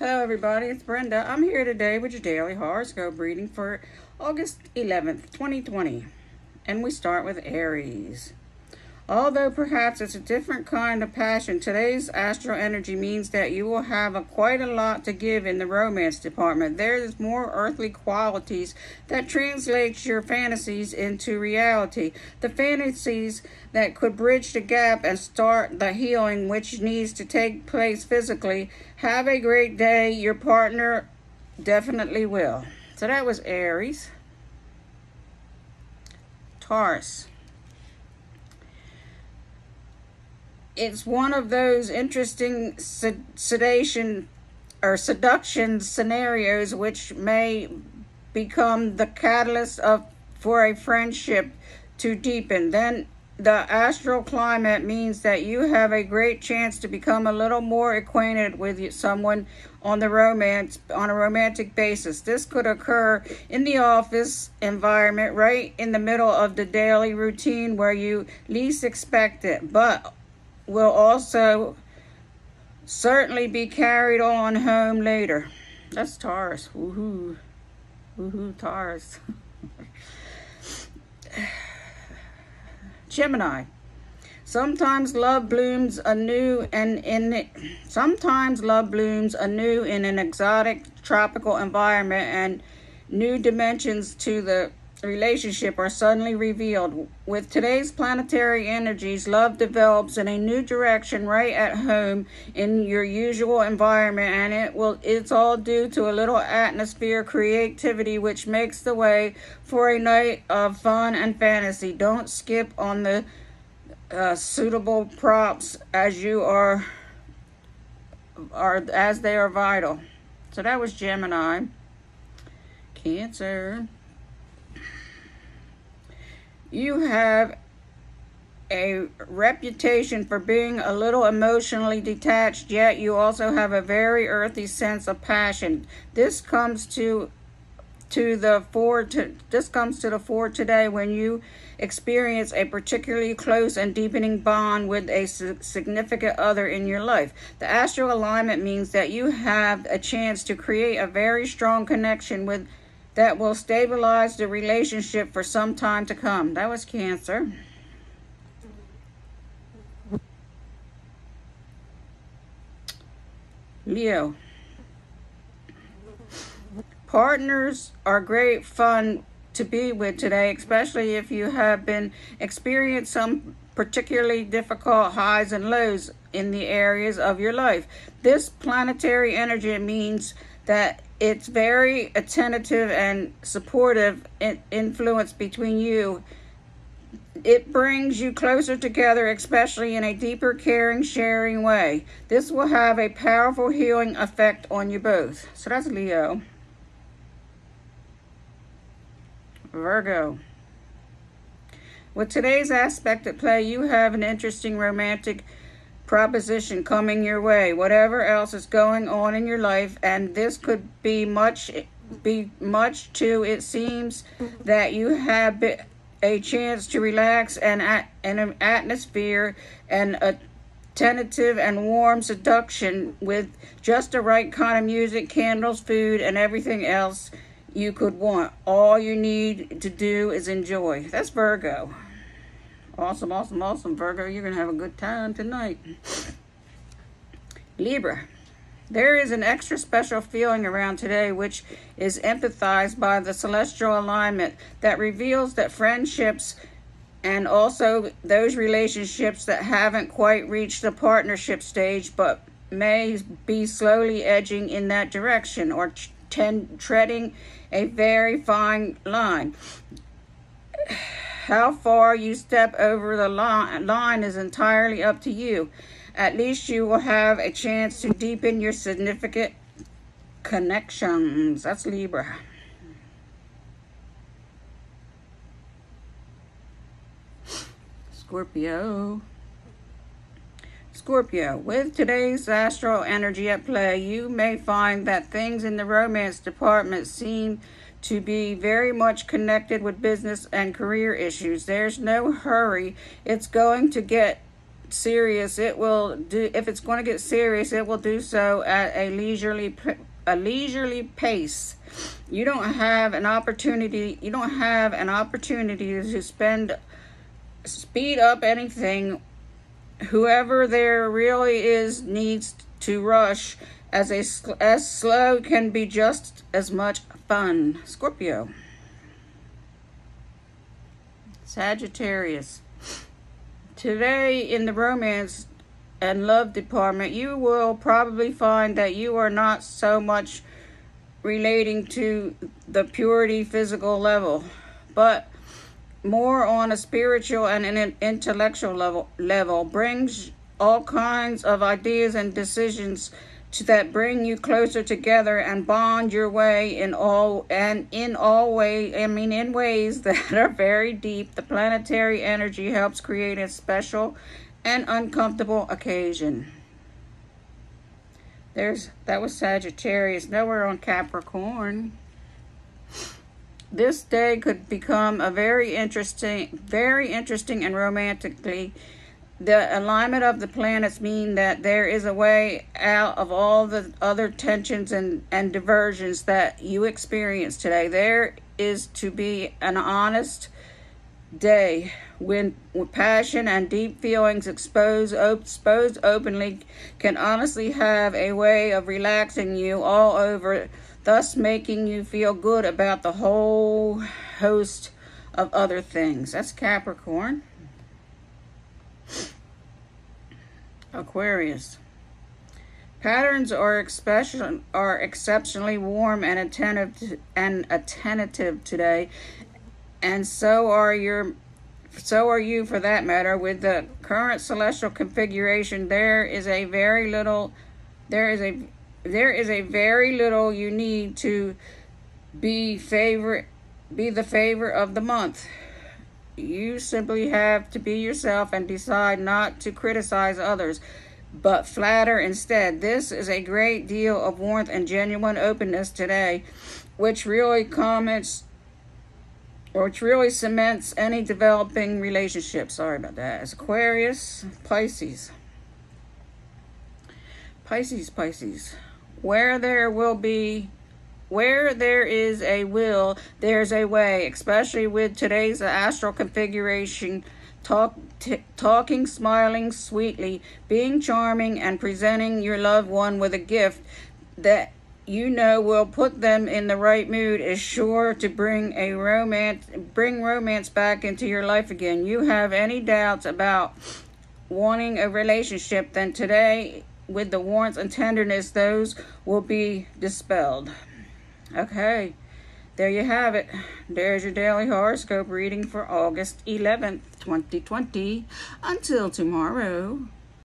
Hello, everybody. It's Brenda. I'm here today with your daily horoscope reading for August 11th, 2020. And we start with Aries. Although perhaps it's a different kind of passion, today's astral energy means that you will have a, quite a lot to give in the romance department. There's more earthly qualities that translates your fantasies into reality. The fantasies that could bridge the gap and start the healing which needs to take place physically. Have a great day. Your partner definitely will. So that was Aries. Taurus. It's one of those interesting sedation or seduction scenarios which may become the catalyst of for a friendship to deepen. Then the astral climate means that you have a great chance to become a little more acquainted with someone on the romance on a romantic basis. This could occur in the office environment right in the middle of the daily routine where you least expect it. But will also certainly be carried on home later. That's Taurus. Woohoo. Woohoo, Taurus. Gemini. Sometimes love blooms anew and in sometimes love blooms anew in an exotic tropical environment and new dimensions to the relationship are suddenly revealed. With today's planetary energies, love develops in a new direction right at home in your usual environment and it will it's all due to a little atmosphere creativity which makes the way for a night of fun and fantasy. Don't skip on the uh, suitable props as you are are as they are vital. So that was Gemini. Cancer you have a reputation for being a little emotionally detached, yet you also have a very earthy sense of passion. This comes to to the fore to this comes to the fore today when you experience a particularly close and deepening bond with a significant other in your life. The astral alignment means that you have a chance to create a very strong connection with that will stabilize the relationship for some time to come. That was Cancer. Leo. Partners are great fun to be with today, especially if you have been experiencing some particularly difficult highs and lows in the areas of your life. This planetary energy means that it's very attentive and supportive influence between you. It brings you closer together, especially in a deeper, caring, sharing way. This will have a powerful healing effect on you both. So that's Leo. Virgo. With today's aspect at play, you have an interesting romantic proposition coming your way, whatever else is going on in your life, and this could be much be much too. It seems that you have a chance to relax and an atmosphere and a tentative and warm seduction with just the right kind of music, candles, food, and everything else you could want. All you need to do is enjoy. That's Virgo. Awesome, awesome, awesome, Virgo. You're going to have a good time tonight. Libra. There is an extra special feeling around today which is empathized by the celestial alignment that reveals that friendships and also those relationships that haven't quite reached the partnership stage but may be slowly edging in that direction or treading a very fine line. How far you step over the line is entirely up to you. At least you will have a chance to deepen your significant connections. That's Libra. Scorpio. Scorpio, with today's astral energy at play, you may find that things in the romance department seem to be very much connected with business and career issues. There's no hurry. It's going to get serious, it will do. If it's going to get serious, it will do so at a leisurely a leisurely pace. You don't have an opportunity. You don't have an opportunity to spend speed up anything. Whoever there really is needs to rush as a as slow can be just as much fun. Scorpio. Sagittarius. Today in the romance and love department, you will probably find that you are not so much relating to the purity physical level, but more on a spiritual and an intellectual level level brings all kinds of ideas and decisions to that bring you closer together and bond your way in all and in all way I mean in ways that are very deep. The planetary energy helps create a special and uncomfortable occasion. There's that was Sagittarius, nowhere on Capricorn. This day could become a very interesting, very interesting and romantically the alignment of the planets mean that there is a way out of all the other tensions and, and diversions that you experience today. There is to be an honest day when, when passion and deep feelings exposed, exposed openly can honestly have a way of relaxing you all over, thus making you feel good about the whole host of other things. That's Capricorn. Aquarius. Patterns are expression are exceptionally warm and attentive and attentive today, and so are your so are you for that matter. With the current celestial configuration, there is a very little there is a there is a very little you need to be favorite be the favor of the month. You simply have to be yourself and decide not to criticize others, but flatter instead. This is a great deal of warmth and genuine openness today, which really comments or which really cements any developing relationship. Sorry about that. It's Aquarius, Pisces. Pisces, Pisces. Where there will be where there is a will, there's a way, especially with today's astral configuration. Talk, talking, smiling sweetly, being charming, and presenting your loved one with a gift that you know will put them in the right mood is sure to bring a romance bring romance back into your life again. You have any doubts about wanting a relationship, then today with the warmth and tenderness, those will be dispelled. Okay, there you have it. There's your daily horoscope reading for August 11th, 2020. Until tomorrow.